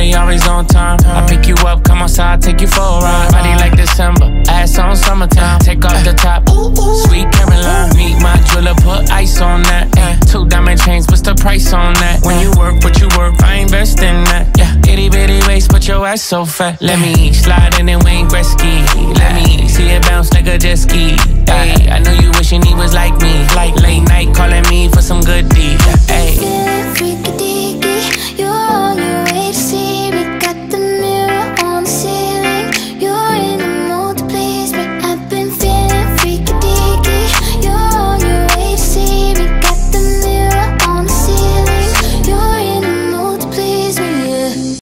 on time. I pick you up, come outside, take you for a ride. Body like December, ass on summertime. Take off the top, sweet Caroline. Meet my jeweler, put ice on that. Two diamond chains, what's the price on that? When you work, what you work, I invest in that. Yeah, itty bitty waist, but your ass so fat. Let me slide in and Wayne Gretzky. Let me